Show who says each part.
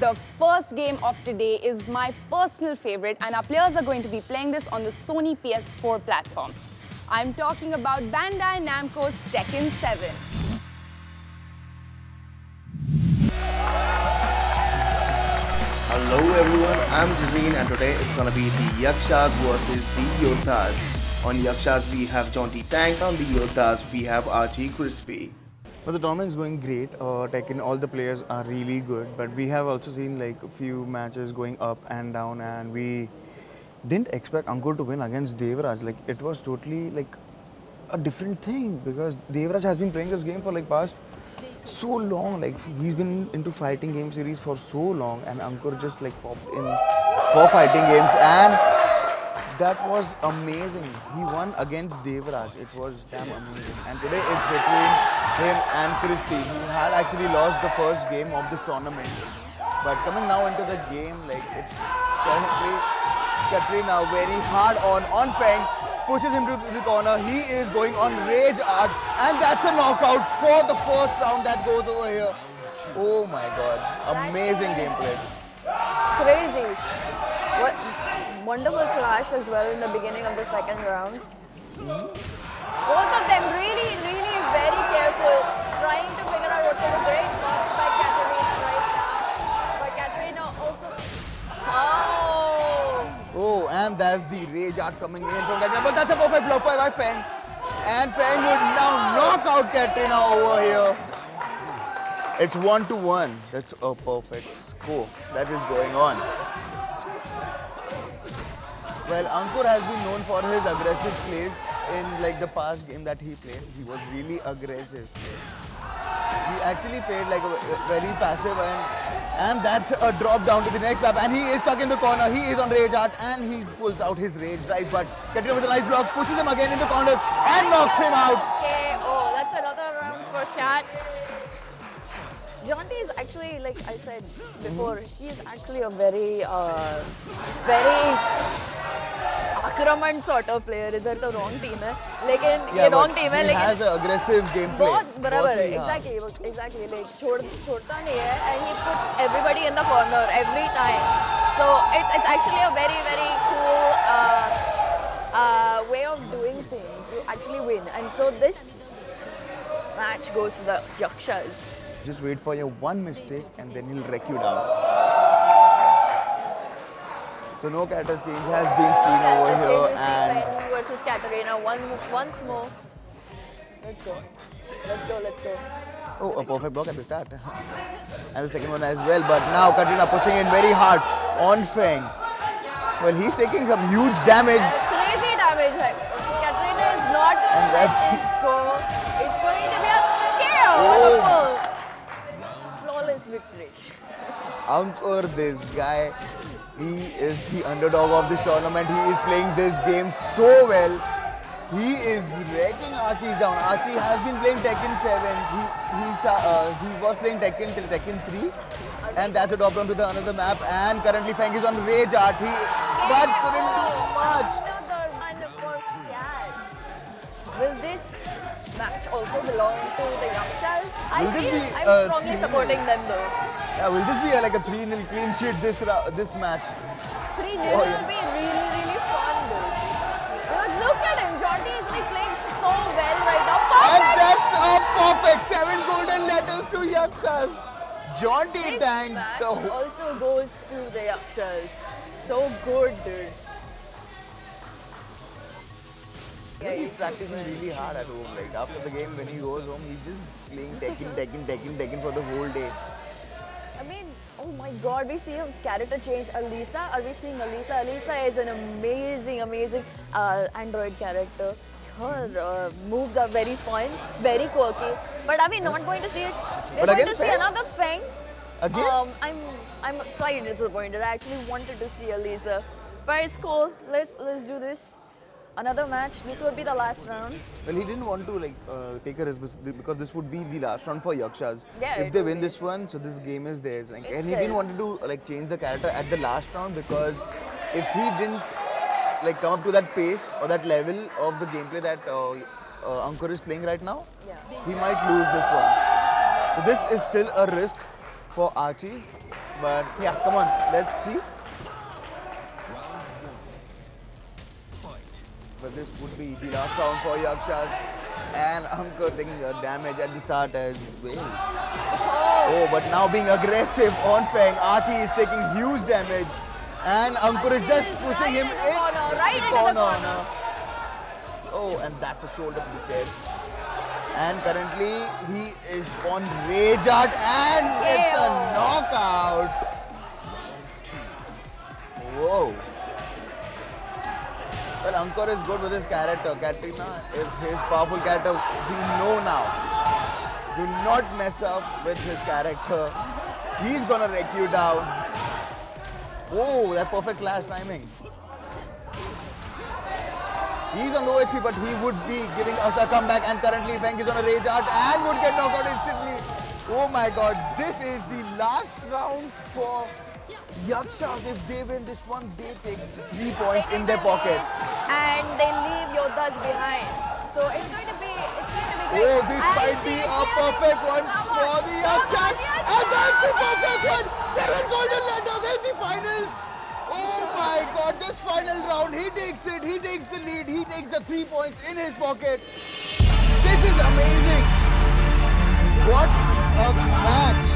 Speaker 1: The first game of today is my personal favorite and our players are going to be playing this on the Sony PS4 platform. I'm talking about Bandai Namco's Tekken 7.
Speaker 2: Hello everyone, I'm Jareen and today it's gonna be the Yakshas versus the Yodhas. On Yakshas we have Jaunty Tank, on the Yodhas we have Archie Crispy.
Speaker 3: But the tournament is going great. Uh, Tekken, all the players are really good. But we have also seen like a few matches going up and down, and we didn't expect Ankur to win against Devraj. Like it was totally like a different thing because Devraj has been playing this game for like past so long. Like he's been into fighting game series for so long, and Ankur just like popped in for fighting games and that was amazing. He won against Devraj. It was damn amazing. And today it's between him and Crispy, who had actually lost the first game of this tournament. But coming now into the game, like it's currently Katrina very hard on on Feng, pushes him to the corner. He is going on Rage Art, and that's a knockout for the first round that goes over here. Oh my god, amazing gameplay.
Speaker 4: Crazy. Wonderful clash as well in the beginning of the second round. Both of them really, really very careful, trying to figure out what sort great blocks by Katarina right now. But Katarina also. Oh!
Speaker 3: Oh, and that's the rage art coming in from Katrina. But that's a perfect block by Feng. And Feng would now knock out Katrina over here. It's one to one. That's a perfect score that is going on. Well, Ankur has been known for his aggressive plays in like the past game that he played. He was really aggressive. He actually played like a very passive and and that's a drop down to the next map and he is stuck in the corner. He is on rage art and he pulls out his rage drive but Katrina with a nice block pushes him again in the corners and knocks him out.
Speaker 4: Okay, oh, that's another round for Kat. Jaunty is actually, like I said before, mm. he is actually a very, uh, very Akraman sort of player. Is that the wrong team? Eh? Like in, yeah,
Speaker 3: wrong
Speaker 4: team. Eh?
Speaker 3: He
Speaker 4: like
Speaker 3: has an aggressive gameplay.
Speaker 4: Both,
Speaker 3: brother, both
Speaker 4: exactly, exactly. Like, chhodta nahi hai and he puts everybody in the corner every time. So it's it's actually a very very cool uh, uh, way of doing things. You actually win, and so this match goes to the Yakshas.
Speaker 3: Just wait for your one mistake and then he'll wreck you down. So no character change has been seen over here and
Speaker 4: versus Katarina one once more let's go let's go let's go
Speaker 3: oh a perfect block at the start. and the second one as well. But now Katrina pushing in very hard on Feng. Well he's taking some huge damage.
Speaker 4: crazy damage. Katrina is not going to let this go. It's going to be a KO.
Speaker 3: Oh.
Speaker 4: Victory.
Speaker 3: Ankur, this guy, he is the underdog of this tournament. He is playing this game so well. He is wrecking Archie's down. Archie has been playing Tekken 7. He he's, uh, he was playing Tekken till Tekken 3. And that's a drop down to the another map. And currently Feng is on Rage Art. He but couldn't do much.
Speaker 4: Also belong to the Yakshas? I
Speaker 3: Will this
Speaker 4: feel
Speaker 3: be,
Speaker 4: I'm
Speaker 3: uh,
Speaker 4: strongly supporting them though.
Speaker 3: Yeah, will this be a, like a 3 0 clean sheet this this match?
Speaker 4: 3 0
Speaker 3: Oh, yeah.
Speaker 4: will be really, really fun though. Because look at him. Jaunty is like playing so well right now. Perfect!
Speaker 3: And that's a perfect seven golden letters to Yakshas.
Speaker 4: Jaunty
Speaker 3: Tank,
Speaker 4: also goes to the Yakshas. So good, dude.
Speaker 3: Think he's practicing really hard at home. Like after the game, when he goes home, he's just playing Tekken, Tekken, Tekken, Tekken for the whole day.
Speaker 4: I mean, oh my god, we see a character change. Alisa, are we seeing Alisa? Alisa is an amazing, amazing uh, Android character. Her uh, moves are very fun, very quirky. But are we not going to see it? We're
Speaker 3: But
Speaker 4: going
Speaker 3: again,
Speaker 4: to see
Speaker 3: Feng?
Speaker 4: another Feng.
Speaker 3: Again?
Speaker 4: Um, I'm, I'm slightly disappointed. I actually wanted to see Alisa, but it's cool. Let's let's do this. Another match. This would be the last round.
Speaker 3: Well, he didn't want to like uh, take a risk because this would be the last round for Yakshas.
Speaker 4: Yeah,
Speaker 3: if they win
Speaker 4: be.
Speaker 3: this one, so this game is theirs. Like,
Speaker 4: It's
Speaker 3: and he didn't want to like change the character at the last round because if he didn't like come up to that pace or that level of the gameplay that uh, uh, Ankur is playing right now,
Speaker 4: Yeah.
Speaker 3: he might lose this one. So this is still a risk for Archie. But yeah, come on, let's see. But this would be the last round for Yakshas. And Ankur taking a damage at the start as well. Oh. oh, but now being aggressive on Feng. Archie is taking huge damage. And Ankur is just pushing him
Speaker 4: in, the corner, right into the corner.
Speaker 3: Oh, and that's a shoulder to the chest. And currently he is on Rage Art and it's a knockout. Ankur is good with his character. Katrina is his powerful character. We know now. Do not mess up with his character. He's gonna wreck you down. Oh, that perfect clash timing. He's on low HP, but he would be giving us a comeback. And currently, Feng is on a rage art and would get knocked out instantly. Oh my god, this is the last round for Yakshas. If they win this one, they take three points in their pocket.
Speaker 4: And they leave Yodhas behind. So it's going to be, it's going to be great.
Speaker 3: Oh, this might be a perfect one for the
Speaker 4: Come on,
Speaker 3: Yakshas.
Speaker 4: Yakshas.
Speaker 3: And that's the perfect one. Seven golden letters in the finals. Oh my god, this final round, he takes it, he takes the lead, he takes the three points in his pocket. This is amazing. What a match.